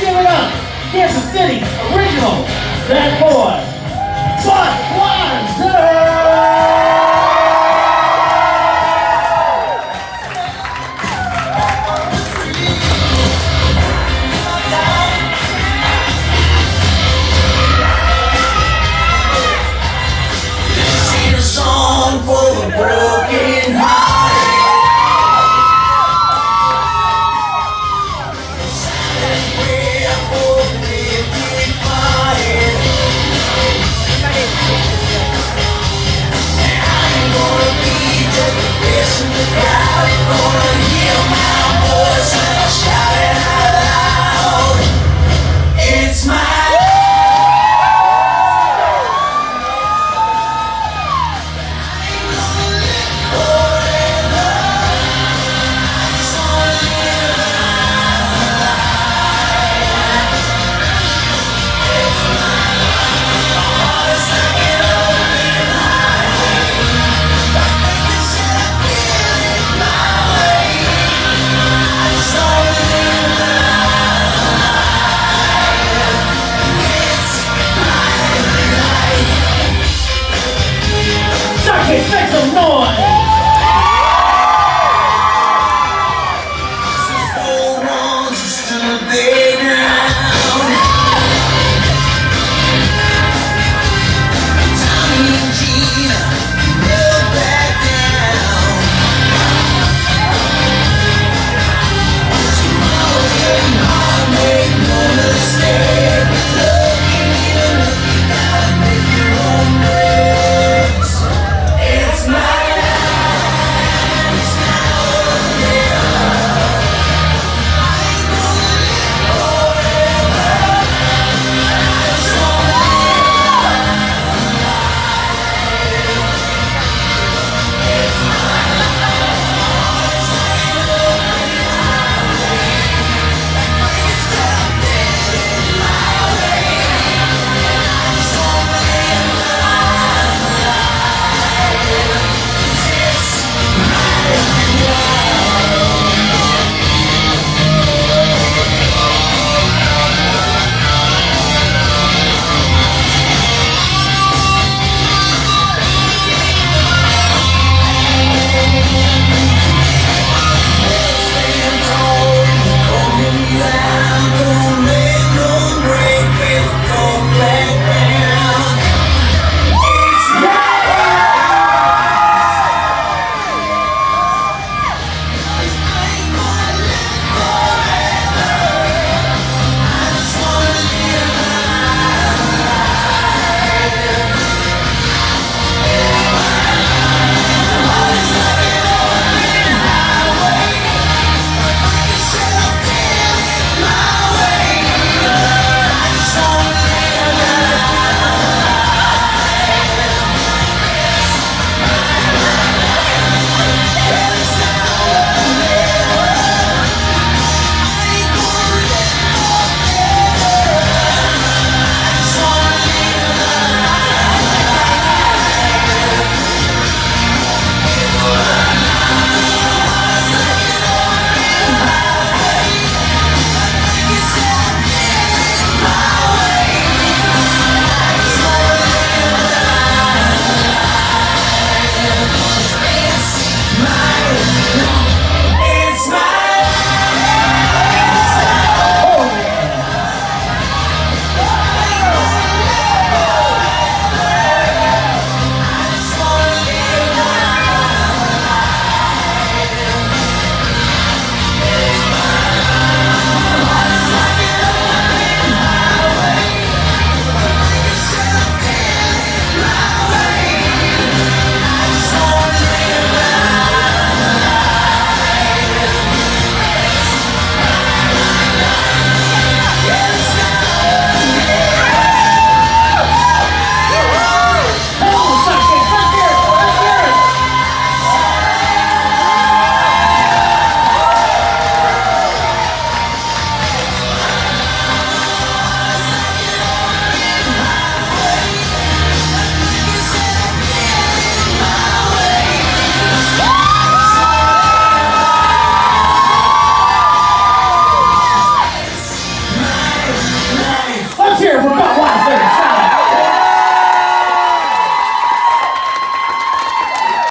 Give it up. Kansas City original that boy, Budweiser.